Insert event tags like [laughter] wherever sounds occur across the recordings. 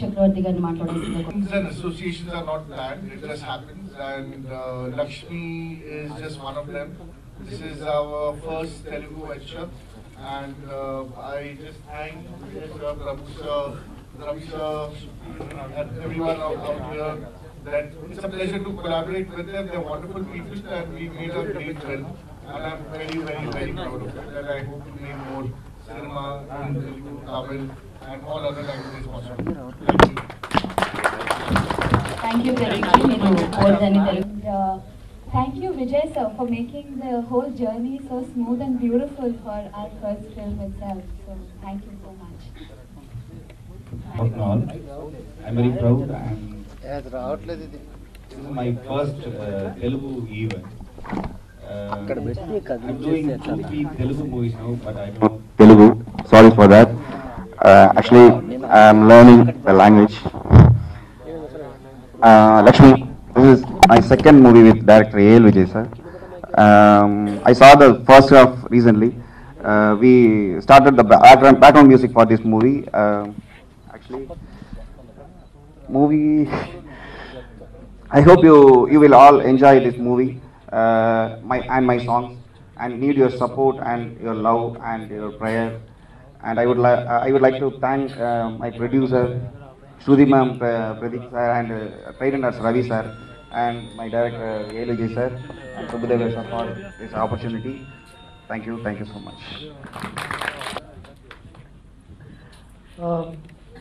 చక్రవర్తి గారిని మాట్లాడాల్సిందిగా Friends and associations are not planned, it just happens, and uh, Lakshmi is just one of them. This is our first Telugu venture, and uh, I just thank Vijay sir, Prabhu sir, Ravi sir, and everyone out out here. That it's a pleasure to collaborate with them. They're wonderful people, and we made a great film. And I'm very, very, very proud of it. And I hope to make more Cinema, Telugu, Tamil, and all other languages possible. Thank you very much. And, uh, thank you, Vijay sir, for making the whole journey so smooth and beautiful for our first film itself. So thank you so much. All, I'm very proud. I'm, this is my first uh, Telugu event. Uh, I'm doing two, three Telugu movies now, but I don't Sorry for that. Uh, actually, I'm learning the language. Uh, Lakshmi, this is my second movie with director A.L. Vijay sir. Um, I saw the first half recently. Uh, we started the background, background music for this movie. Uh, actually, movie. [laughs] I hope you you will all enjoy this movie, uh, my and my songs, and need your support and your love and your prayer. And I would like I would like to thank uh, my producer, Shruti ma'am, Pra- Pradeep sir, and uh, trainer nurse Ravi sir, and my director A.L. Vijay sir, and Prabhudev sir for this opportunity. Thank you, thank you so much. Uh,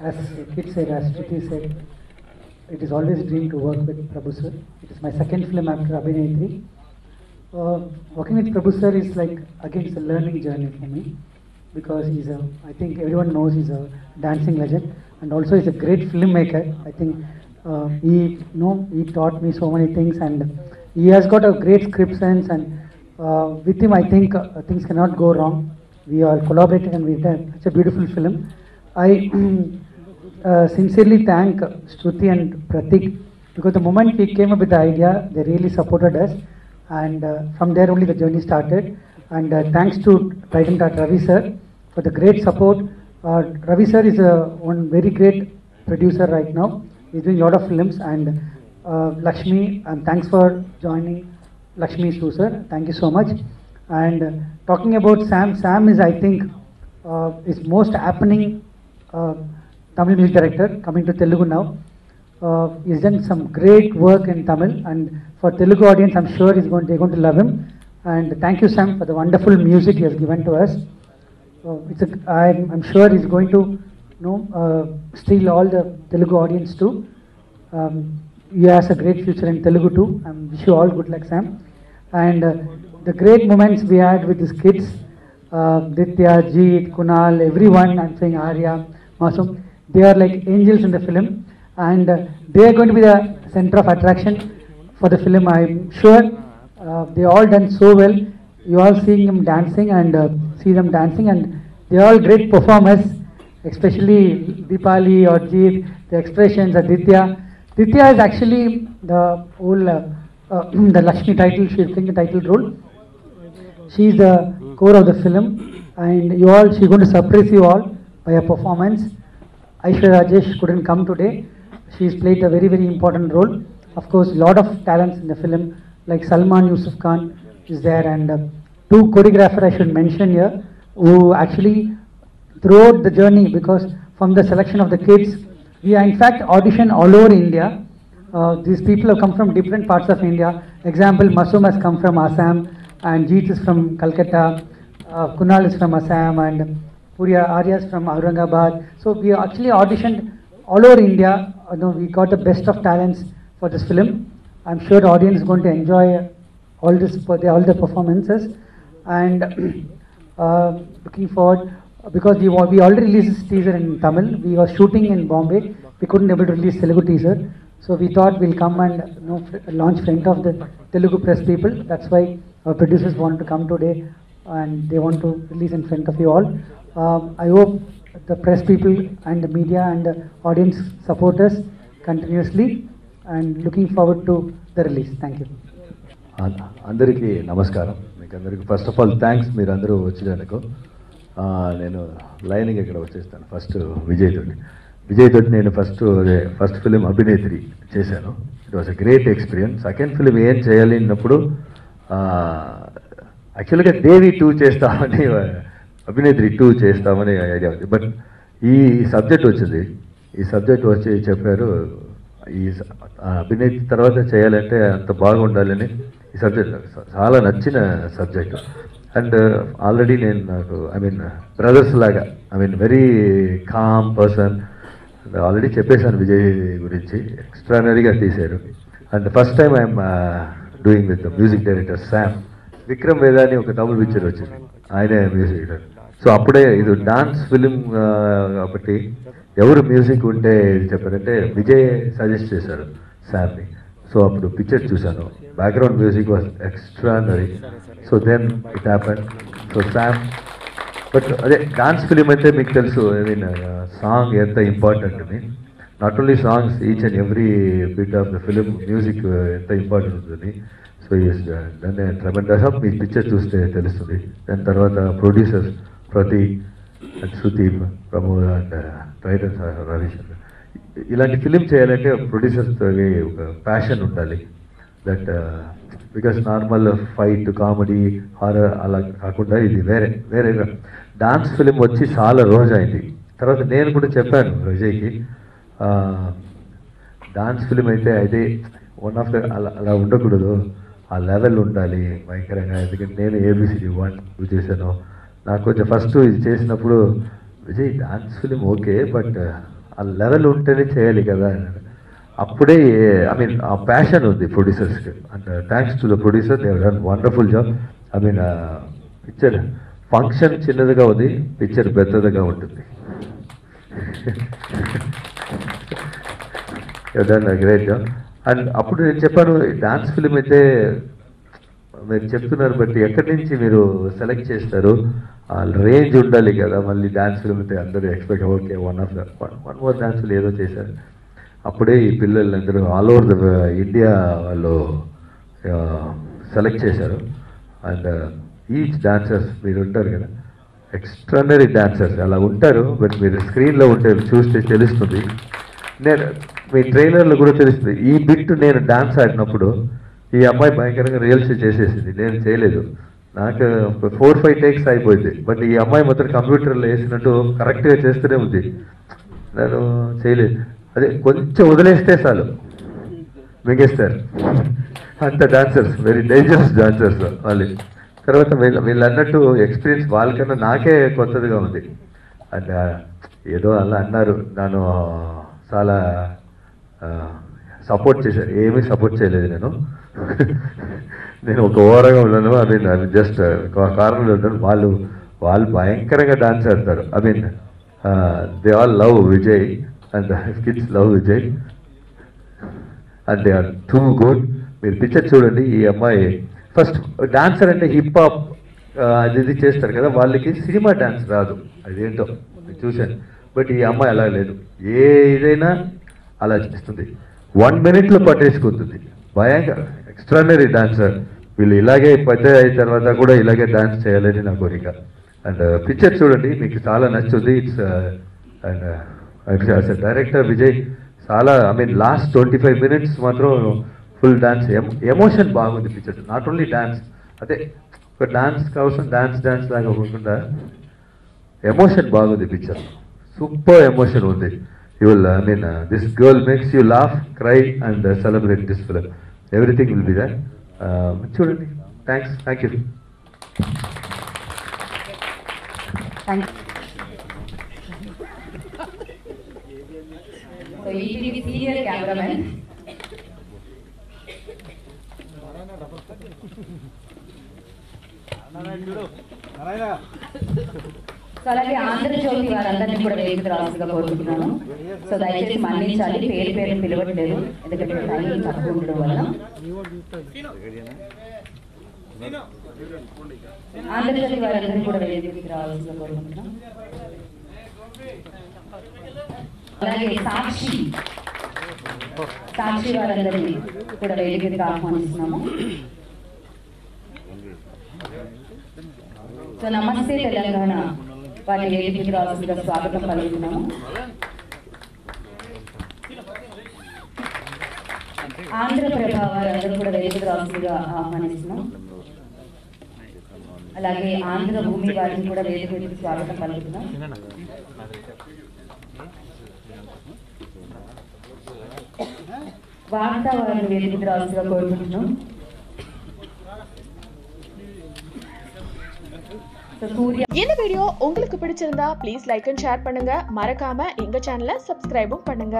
As Kit said, as Shruti said, it is always a dream to work with Prabhu sir. It is my second film after Abhinetri. Uh, working with Prabhu sir is like, again, it's a learning journey for me because he's a, I think everyone knows he's a dancing legend and also he's a great filmmaker. I think uh, he, you know, he taught me so many things and he has got a great script sense and uh, with him I think uh, things cannot go wrong. We all collaborated and we did such a beautiful film. I [clears throat] uh, sincerely thank Shruti and Pratik because the moment we came up with the idea, they really supported us, and uh, from there only the journey started. And uh, thanks to Art Ravi sir for the great support. Uh, Ravi sir is a one very great producer right now. He's doing a lot of films, and uh, Lakshmi, and thanks for joining Lakshmi too, sir. Thank you so much. And uh, talking about Sam, Sam is I think uh, is most happening uh, Tamil music director coming to Telugu now. Uh, he's done some great work in Tamil, and for Telugu audience, I'm sure he's going, they're going to love him. And thank you, Sam, for the wonderful music he has given to us. It's a, I'm, I'm sure he's going to, you know, uh, steal all the Telugu audience too. Um, he has a great future in Telugu too. I wish you all good luck, Sam. And uh, the great moments we had with these kids, uh, Ditya, Jeet, Kunal, everyone, I'm saying Arya, Masum, they are like angels in the film. And uh, they are going to be the center of attraction for the film. I'm sure uh, they all done so well. You all seeing them dancing and uh, see them dancing, and they are all great performers, especially Deepali or Jeet, the expressions, Aditya. Ditya is actually the whole uh, uh, [clears throat] the Lakshmi title. She is playing the title role. She is the core of the film, and you all she's going to surprise you all by her performance. Aishwarya Rajesh couldn't come today. She's played a very very important role. Of course, a lot of talents in the film, like Salman Yusuf Khan is there, and uh, two choreographer I should mention here, who actually throughout the journey, because from the selection of the kids, we are in fact audition all over India. Uh, these people have come from different parts of India. Example, Masum has come from Assam, and Jeet is from Calcutta, uh, Kunal is from Assam, and Puriya Arya is from Aurangabad. So we actually auditioned all over India. You know, we got the best of talents for this film. I'm sure the audience is going to enjoy all this, all the performances, and uh, looking forward because we, wa- we already released this teaser in Tamil. We were shooting in Bombay. We couldn't able to release Telugu teaser. So we thought we'll come and you know, fr- launch front of the Telugu press people. That's why our producers want to come today and they want to release in front of you all. Um, I hope the press people and the media and the audience support us continuously and looking forward to the release. Thank you. అ- అందరికీ నమస్కారం మీకు అందరికీ first of all thanks మీరు అందరూ వచ్చినందుకు నేను లైన్గా ఇక్కడ వచ్చేస్తాను ఫస్ట్ విజయ్ తోటి. విజయ్ తోటి నేను ఫస్ట్ అదే ఫస్ట్ ఫిలిం అభినేత్రి చేశాను. It was a great experience second film ఏం చేయాలి అన్నప్పుడు యాక్చువల్గా దేవి టూ చేస్తామని అభినేత్రి టూ చేస్తామని ఐడియా ఉంది. బట్ ఈ సబ్జెక్ట్ వచ్చింది ఈ సబ్జెక్ట్ వచ్చి చెప్పారు ఈ అభినేత్రి తర్వాత చేయాలంటే అంత బాగుండాలని ఈ సబ్జెక్ట్ చాలా నచ్చిన సబ్జెక్ట్ అండ్ ఆల్రెడీ నేను నాకు ఐ మీన్ బ్రదర్స్ లాగా I mean very calm person already చెప్పేశాను విజయ్ గురించి. ఎక్స్ట్రానరీగా తీశారు. And first time I'm doing with music director Sam Vikram Vedha అని ఒక తమిళ పిక్చర్ వచ్చింది. ఆయనే మ్యూజిక్ డైరెక్టర్ సో అప్పుడే ఇది డాన్స్ ఫిలిం కాబట్టి ఎవరు మ్యూజిక్ ఉంటే చెప్పారంటే విజయ్ సజెస్ట్ చేశారు శామ్ని సో అప్పుడు పిక్చర్ చూశాను. Background music was extraordinary so then it happen so Sam but అదే డాన్స్ ఫిలిం అయితే మీకు తెలుసు. ఐ మీన్ సాంగ్ ఎంత ఇంపార్టెంట్ అని. Not only songs each and every bit of the film music ఎంత ఇంపార్టెంట్ ఉంటుంది. సో ఈస్ దాన్ని tremendous of మీ పిక్చర్ చూస్తే తెలుస్తుంది. దాని తర్వాత ప్రొడ్యూసర్స్ ప్రతి అండ్ సుదీప్ ప్రమోద్ అండ్ టైటన్ రవిశంకర్ ఇలాంటి ఫిలిం చేయాలంటే ప్రొడ్యూసర్స్ ఒక ప్యాషన్ ఉండాలి. That because normal fight comedy horror అలా కాకుండా ఇది వేరే వేరే డాన్స్ ఫిలిం వచ్చి చాలా రోజు అయింది. తర్వాత నేను కూడా చెప్పాను విజయ్కి డాన్స్ ఫిలిం అయితే అదే వన్ ఆఫ్ ద అలా అలా ఉండకూడదు. ఆ లెవెల్ ఉండాలి భయంకరంగా. ఎందుకంటే నేను ఏబిసిడి వన్ టూ చేశాను. నాకు కొంచెం ఫస్ట్ ఇది చేసినప్పుడు Vijay dance film okay but ఆ లెవెల్ ఉంటేనే చేయాలి కదా. అప్పుడే ఐ మీన్ ఆ ప్యాషన్ ఉంది ప్రొడ్యూసర్స్కి and thanks to the producer they done wonderful job I mean picture function చిన్నదిగా ఉంది పిక్చర్ పెద్దదిగా ఉంటుంది. డన్ గ్రేట్ జాబ్ అండ్ అప్పుడు నేను చెప్పాను డాన్స్ ఫిలిం అయితే మీరు చెప్తున్నారు బట్టి ఎక్కడి నుంచి మీరు సెలెక్ట్ చేస్తారు? రేంజ్ ఉండాలి కదా మళ్ళీ డాన్స్ ఉంటే అందరూ expect okay one of the one more డ్యాన్సులు ఏదో చేశారు. అప్పుడే ఈ పిల్లలందరూ ఆల్ ఓవర్ ద ఇండియా వాళ్ళు సెలెక్ట్ చేశారు. అండ్ ఈచ్ డాన్సర్స్ మీరు ఉంటారు కదా ఎక్స్ట్రానరీ డాన్సర్స్ అలా ఉంటారు బట్ మీరు స్క్రీన్లో ఉంటే చూస్తే తెలుస్తుంది. నేను మీ ట్రైలర్లో కూడా తెలుస్తుంది. ఈ బిట్ నేను డాన్స్ ఆడినప్పుడు ఈ అమ్మాయి భయంకరంగా రియల్స్ చేసేసింది. నేను చేయలేదు. నాకు ఫోర్ ఫైవ్ టేక్స్ అయిపోయింది. బట్ ఈ అమ్మాయి మాత్రం కంప్యూటర్లో వేసినట్టు కరెక్ట్గా చేస్తూనే ఉంది. నేను చేయలేదు. అదే కొంచెం వదిలేస్తే చాలు. మింగేస్తారు. అంత డాన్సర్స్ వెరీ డేంజరస్ డాన్సర్స్ వాళ్ళు. తర్వాత వీళ్ళు వీళ్ళు అన్నట్టు ఎక్స్పీరియన్స్ వాళ్ళకన్నా నాకే కొత్తదిగా ఉంది. అండ్ ఏదో అలా అన్నారు. నన్ను చాలా సపోర్ట్ చేశారు. ఏమీ సపోర్ట్ చేయలేదు నేను. నేను ఒక ఓవరగా ఉన్నాను. ఐ మీన్ అది జస్ట్ కారణంలో ఉన్నాను వాళ్ళు వాళ్ళు భయంకరంగా డాన్స్ ఆడతారు I mean they all love Vijay and kids love Vijay and they are too good మీరు పిక్చర్ చూడండి. ఈ అమ్మాయి ఫస్ట్ డాన్సర్ అంటే హిప్ హాప్ uh, అది ఇది చేస్తారు కదా. వాళ్ళకి సినిమా డాన్స్ రాదు. అదేంటో చూశాను. బట్ ఈ అమ్మాయి అలా లేదు. ఏ ఇదైనా అలా చేస్తుంది. వన్ మినిట్లో పట్టేసుకుంటుంది. భయంకర. ఎక్స్ట్రానరీ డాన్సర్ వీళ్ళు ఇలాగే పెద్ద అయిన తర్వాత కూడా ఇలాగే డాన్స్ చేయాలని నా కోరిక. అండ్ పిక్చర్ uh, చూడండి. మీకు చాలా నచ్చుతుంది. ఇట్స్ అండ్ డైరెక్టర్ విజయ్ చాలా I mean last twenty five minutes మాత్రం ఫుల్ డాన్స్ ఎమోషన్ బాగుంది పిక్చర్ నాట్ ఓన్లీ డాన్స్ అదే ఒక డాన్స్ కోసం డాన్స్ డాన్స్ లాగా కాకుండా ఎమోషన్ బాగుంది పిక్చర్ సూపర్ ఎమోషన్ ఉంది. you will, I mean, uh, this girl makes you laugh, cry, and uh, celebrate this film. Everything will be there. Uh, children, thanks. Thank you. Thank you. So, he is here, cameraman. So అలాగే ఆంధ్రజ్యోతి వారందరినీ కూడా వేదిక రావాల్సిందిగా కోరుకుంటున్నాను. So దయచేసి మన్నించాలి పేరు పేరు పిలవట్లేదు ఎందుకంటే టైం తక్కువ ఉండడం వల్ల. ఆంధ్రజ్యోతి వారందరినీ కూడా వేదికకి రావాల్సిందిగా కోరుకుంటున్నాను. అలాగే సాక్షి సాక్షి వారందరినీ కూడా వేదికకి ఆహ్వానిస్తున్నాము. సో నమస్తే తెలంగాణ. వారిని వేదికకి రావాల్సిందిగా స్వాగతం పలుకుతున్నాము. ఆంధ్రప్రభ వారందరూ కూడా వేదిక రావాల్సిందిగా ఆహ్వానిస్తున్నాం. అలాగే ఆంధ్ర భూమి వారిని కూడా వేదిక స్వాగతం పలుకుతున్నాం. వార్తా వారిని వేదిక రావాల్సిందిగా కోరుకుంటున్నాం. சூர்யா. இந்த வீடியோ உங்களுக்கு பிடிச்சிருந்தா ப்ளீஸ் லைக் அண்ட் ஷேர் பண்ணுங்க. மறக்காம எங்க சேனலை சப்ஸ்கிரைபும் பண்ணுங்க.